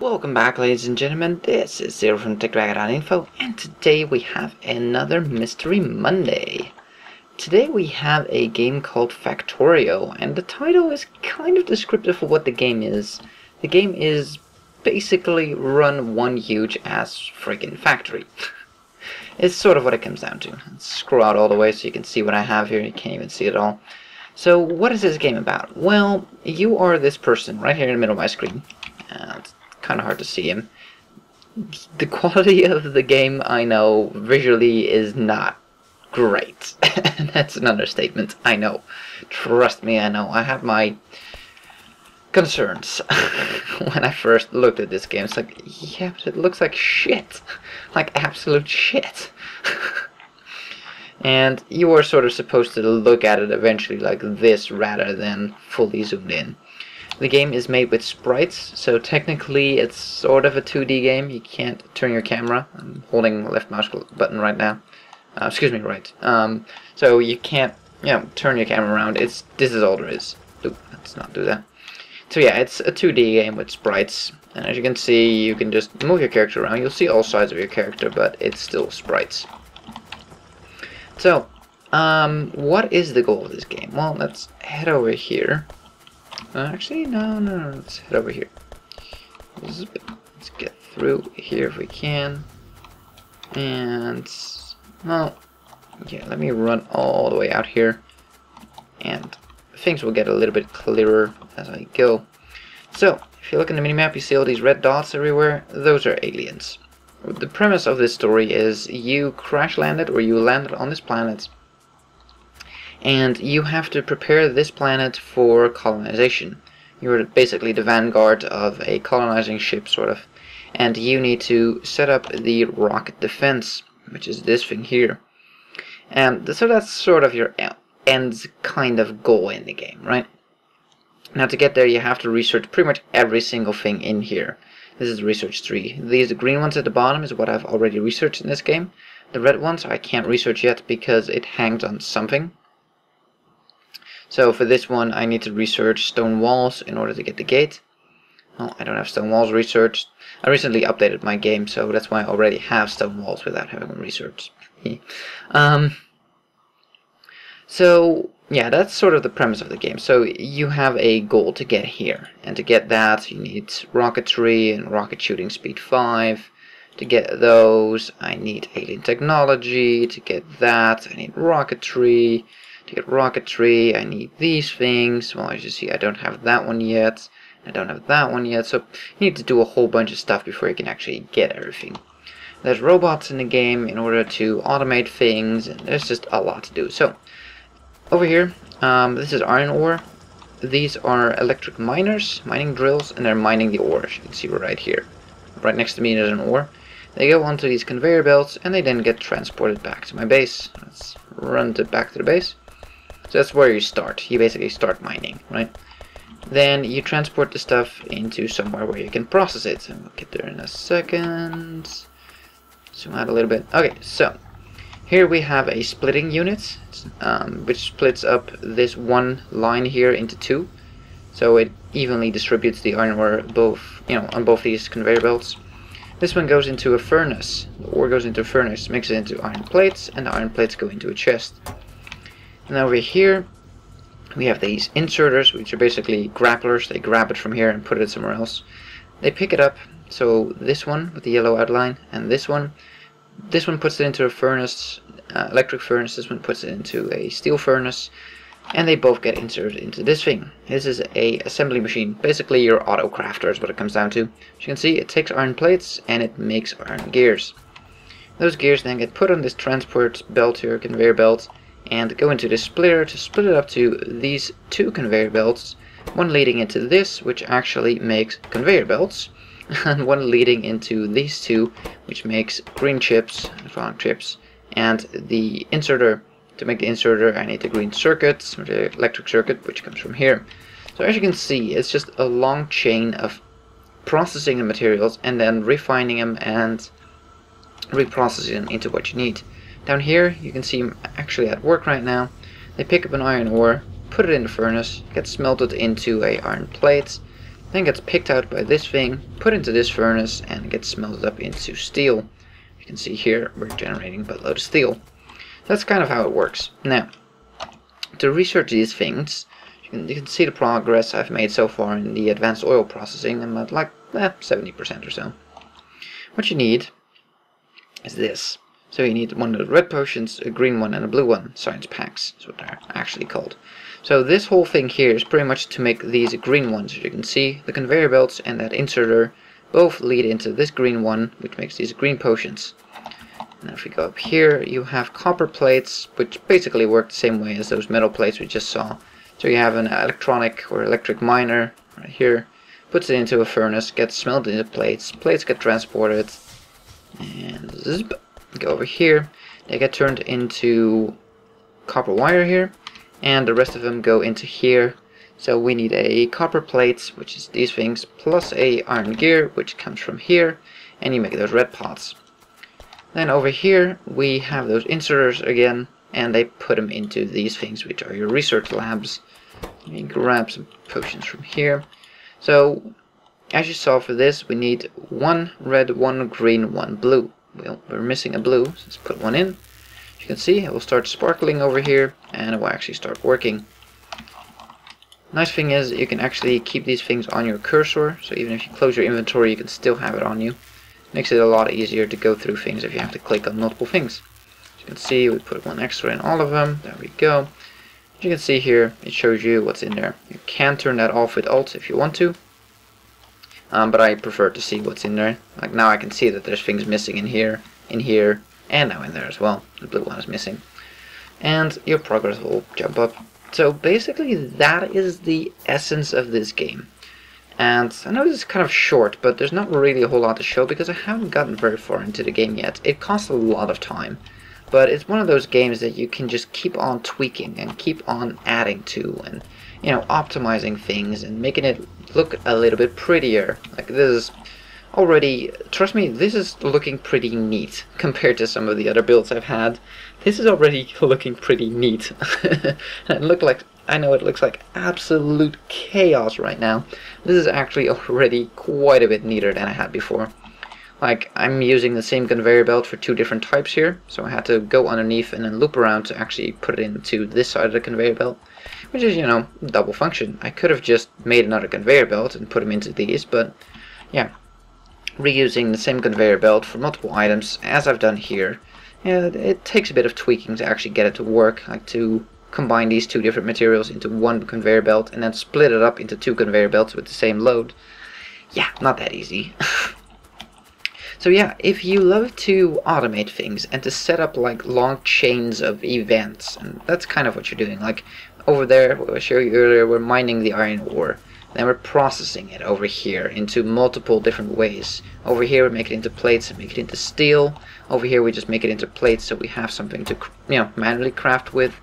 Welcome back ladies and gentlemen, this is Zero from TechDragon.info and today we have another Mystery Monday. Today we have a game called Factorio and the title is kind of descriptive of what the game is. The game is basically run one huge ass freaking factory. it's sort of what it comes down to. Let's scroll out all the way so you can see what I have here, you can't even see it all. So what is this game about? Well, you are this person right here in the middle of my screen. And kind of hard to see him. The quality of the game, I know, visually is not great. That's an understatement, I know. Trust me, I know. I have my concerns when I first looked at this game. It's like, yeah, but it looks like shit. Like absolute shit. and you are sort of supposed to look at it eventually like this rather than fully zoomed in. The game is made with sprites, so technically it's sort of a 2D game. You can't turn your camera. I'm holding the left mouse button right now. Uh, excuse me, right. Um, so you can't, you know, turn your camera around. It's This is all there is. Oop, let's not do that. So yeah, it's a 2D game with sprites. And as you can see, you can just move your character around. You'll see all sides of your character, but it's still sprites. So, um, what is the goal of this game? Well, let's head over here. Actually, no, no, no, let's head over here. Let's get through here if we can. And, well, yeah, let me run all the way out here. And things will get a little bit clearer as I go. So, if you look in the minimap, you see all these red dots everywhere. Those are aliens. The premise of this story is you crash landed or you landed on this planet and you have to prepare this planet for colonization. You're basically the vanguard of a colonizing ship, sort of, and you need to set up the rocket defense, which is this thing here. And so that's sort of your end kind of goal in the game, right? Now to get there you have to research pretty much every single thing in here. This is research 3. These the green ones at the bottom is what I've already researched in this game. The red ones I can't research yet because it hangs on something. So for this one I need to research stone walls in order to get the gate. Oh, I don't have stone walls researched. I recently updated my game, so that's why I already have stone walls without having them researched. um, so, yeah, that's sort of the premise of the game. So you have a goal to get here, and to get that you need rocketry and rocket shooting speed 5. To get those, I need alien technology. To get that, I need rocketry. Get rocketry, I need these things. Well, as you see, I don't have that one yet. I don't have that one yet, so you need to do a whole bunch of stuff before you can actually get everything. There's robots in the game in order to automate things, and there's just a lot to do. So, over here, um, this is iron ore. These are electric miners, mining drills, and they're mining the ore, as you can see right here. Right next to me there's an ore. They go onto these conveyor belts, and they then get transported back to my base. Let's run to back to the base. So that's where you start. You basically start mining, right? Then you transport the stuff into somewhere where you can process it. And we'll get there in a second. Zoom out a little bit. Okay, so here we have a splitting unit, um, which splits up this one line here into two. So it evenly distributes the iron ore both, you know, on both these conveyor belts. This one goes into a furnace. The ore goes into a furnace, makes it into iron plates, and the iron plates go into a chest. And over here, we have these inserters, which are basically grapplers. They grab it from here and put it somewhere else. They pick it up, so this one with the yellow outline, and this one, this one puts it into a furnace, uh, electric furnace, this one puts it into a steel furnace, and they both get inserted into this thing. This is a assembly machine, basically your auto crafter is what it comes down to. As you can see, it takes iron plates and it makes iron gears. Those gears then get put on this transport belt here, conveyor belt, and go into the splitter to split it up to these two conveyor belts, one leading into this, which actually makes conveyor belts, and one leading into these two, which makes green chips, frog chips, and the inserter. To make the inserter, I need the green circuit, the electric circuit, which comes from here. So as you can see, it's just a long chain of processing the materials and then refining them and reprocessing them into what you need. Down here, you can see I'm actually at work right now. They pick up an iron ore, put it in the furnace, gets smelted into a iron plate, then gets picked out by this thing, put into this furnace, and gets smelted up into steel. You can see here we're generating a load of steel. That's kind of how it works. Now, to research these things, you can, you can see the progress I've made so far in the advanced oil processing. I'm at like eh, 70% or so. What you need is this. So you need one of the red potions, a green one, and a blue one. Science packs is what they're actually called. So this whole thing here is pretty much to make these green ones. As you can see, the conveyor belts and that inserter both lead into this green one, which makes these green potions. Now if we go up here, you have copper plates, which basically work the same way as those metal plates we just saw. So you have an electronic or electric miner right here, puts it into a furnace, gets smelted into plates, plates get transported, and zip, go over here. They get turned into copper wire here, and the rest of them go into here. So we need a copper plate, which is these things, plus a iron gear, which comes from here, and you make those red pots. Then over here we have those inserters again, and they put them into these things, which are your research labs. Let me grab some potions from here. So, as you saw for this, we need one red, one green, one blue. Well, we're missing a blue, so let's put one in. As you can see, it will start sparkling over here, and it will actually start working. Nice thing is, you can actually keep these things on your cursor, so even if you close your inventory, you can still have it on you. Makes it a lot easier to go through things if you have to click on multiple things. As you can see, we put one extra in all of them. There we go. As you can see here, it shows you what's in there. You can turn that off with Alt if you want to. Um, but I prefer to see what's in there. Like now I can see that there's things missing in here, in here, and now in there as well. The blue one is missing. And your progress will jump up. So basically that is the essence of this game. And I know this is kind of short, but there's not really a whole lot to show because I haven't gotten very far into the game yet. It costs a lot of time. But it's one of those games that you can just keep on tweaking and keep on adding to and, you know, optimizing things and making it look a little bit prettier. Like this is already, trust me, this is looking pretty neat compared to some of the other builds I've had. This is already looking pretty neat. and look like, I know it looks like absolute chaos right now. This is actually already quite a bit neater than I had before. Like, I'm using the same conveyor belt for two different types here, so I had to go underneath and then loop around to actually put it into this side of the conveyor belt, which is, you know, double function. I could have just made another conveyor belt and put them into these, but, yeah, reusing the same conveyor belt for multiple items, as I've done here, yeah, it takes a bit of tweaking to actually get it to work, like to combine these two different materials into one conveyor belt and then split it up into two conveyor belts with the same load. Yeah, not that easy. So yeah, if you love to automate things and to set up like long chains of events, and that's kind of what you're doing. Like over there, what I showed you earlier, we're mining the iron ore. Then we're processing it over here into multiple different ways. Over here we make it into plates and make it into steel. Over here we just make it into plates so we have something to you know manually craft with.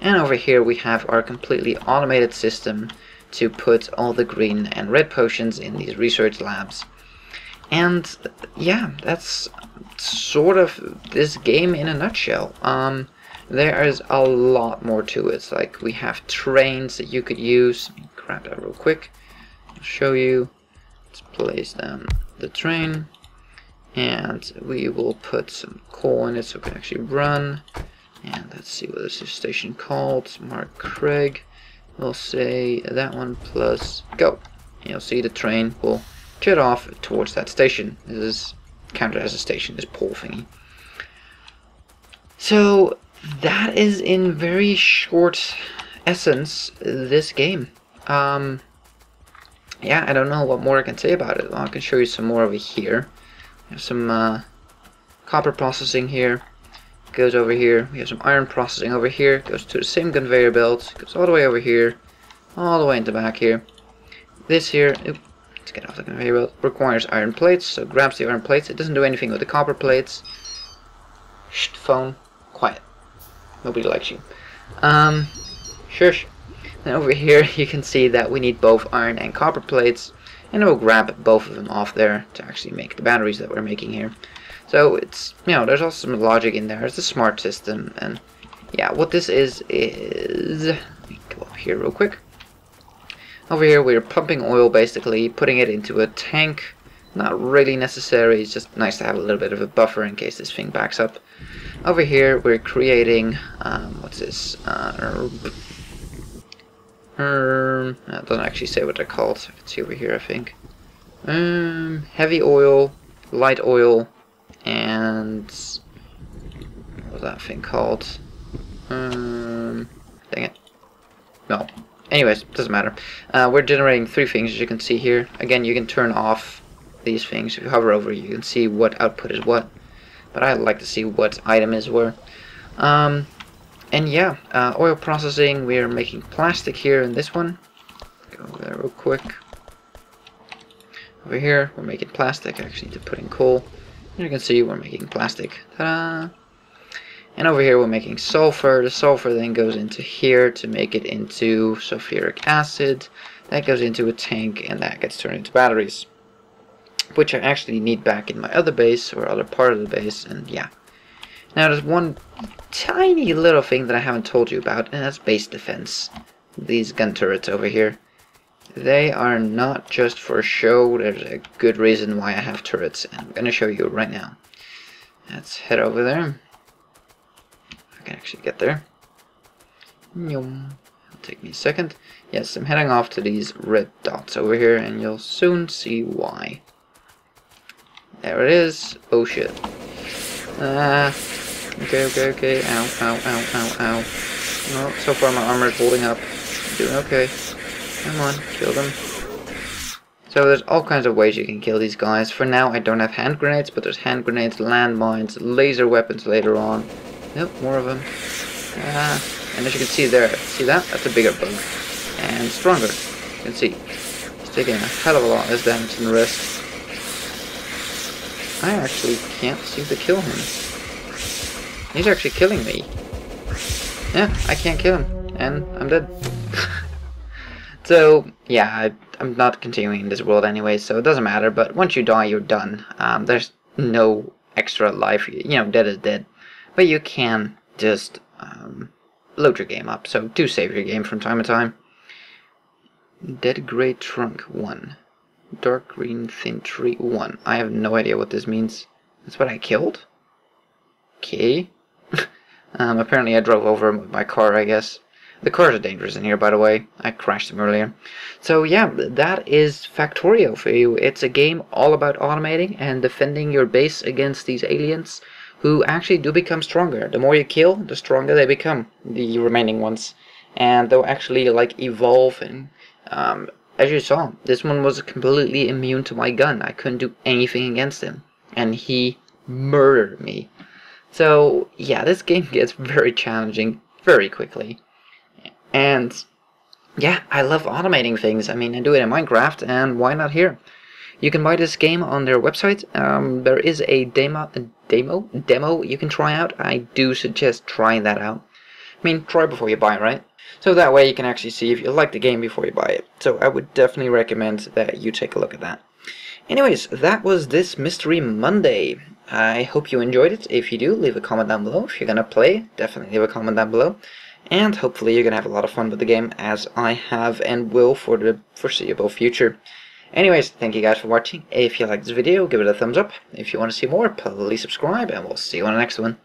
And over here we have our completely automated system to put all the green and red potions in these research labs. And yeah, that's sort of this game in a nutshell. Um, there is a lot more to it. Like we have trains that you could use. Grab that real quick. I'll show you. Let's place down the train. And we will put some coal in it so it can actually run. And let's see what this is station called. Mark Craig. We'll say that one plus go. You'll see the train will jet off towards that station. This is counted as a station, this pole thingy. So that is in very short essence this game. Um, yeah, I don't know what more I can say about it. I can show you some more over here. We have some uh, copper processing here. Goes over here. We have some iron processing over here. Goes to the same conveyor belt. Goes all the way over here. All the way into back here. This here, to get off the conveyor belt. Requires iron plates, so grabs the iron plates. It doesn't do anything with the copper plates. Shh, phone. Quiet. Nobody likes you. Um, shush. And over here you can see that we need both iron and copper plates. And we'll grab both of them off there to actually make the batteries that we're making here. So it's, you know, there's also some logic in there. It's a smart system. And yeah, what this is, is... Let me go up here real quick. Over here we're pumping oil basically, putting it into a tank. Not really necessary, it's just nice to have a little bit of a buffer in case this thing backs up. Over here we're creating, um, what's this, Uh, um, it doesn't actually say what they're called, I see over here I think. Um, heavy oil, light oil, and what was that thing called? Um, dang it. No. Anyways, doesn't matter. Uh, we're generating three things, as you can see here. Again, you can turn off these things. If you hover over, you can see what output is what. But I like to see what item is where. Um, and yeah, uh, oil processing, we're making plastic here in this one. Go there real quick. Over here, we're making plastic. I actually need to put in coal. You can see we're making plastic. Ta-da! And over here we're making sulfur. The sulfur then goes into here to make it into sulfuric acid. That goes into a tank and that gets turned into batteries. Which I actually need back in my other base or other part of the base and yeah. Now there's one tiny little thing that I haven't told you about and that's base defense. These gun turrets over here. They are not just for show, there's a good reason why I have turrets and I'm gonna show you right now. Let's head over there. I can actually get there. It'll take me a second. Yes, I'm heading off to these red dots over here, and you'll soon see why. There it is. Oh shit. Ah. Okay, okay, okay. Ow, ow, ow, ow, ow. No, so far my armor is holding up. I'm doing okay. Come on, kill them. So there's all kinds of ways you can kill these guys. For now, I don't have hand grenades, but there's hand grenades, landmines, laser weapons later on. Nope, more of them. Ah, and as you can see there, see that? That's a bigger bug. And stronger. You can see. He's taking a hell of a lot less damage than the rest. I actually can't seem to kill him. He's actually killing me. Yeah, I can't kill him. And I'm dead. so, yeah, I, am not continuing in this world anyway, so it doesn't matter. But once you die, you're done. Um, there's no extra life. You know, dead is dead. But you can just um, load your game up, so do save your game from time to time. Dead Grey Trunk 1. Dark Green Thin Tree 1. I have no idea what this means. That's what I killed? Okay. um, apparently I drove over him with my car, I guess. The cars are dangerous in here, by the way. I crashed them earlier. So yeah, that is Factorio for you. It's a game all about automating and defending your base against these aliens who actually do become stronger. The more you kill, the stronger they become, the remaining ones. And they'll actually like evolve and um, as you saw, this one was completely immune to my gun. I couldn't do anything against him. And he murdered me. So yeah, this game gets very challenging very quickly. And yeah, I love automating things. I mean, I do it in Minecraft, and why not here? You can buy this game on their website. Um, there is a demo, a demo, demo you can try out. I do suggest trying that out. I mean, try before you buy, right? So that way you can actually see if you like the game before you buy it. So I would definitely recommend that you take a look at that. Anyways, that was this Mystery Monday. I hope you enjoyed it. If you do, leave a comment down below. If you're gonna play, definitely leave a comment down below. And hopefully you're gonna have a lot of fun with the game, as I have and will for the foreseeable future. Anyways, thank you guys for watching. If you liked this video, give it a thumbs up. If you want to see more, please subscribe, and we'll see you on the next one.